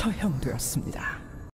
처형되었습니다.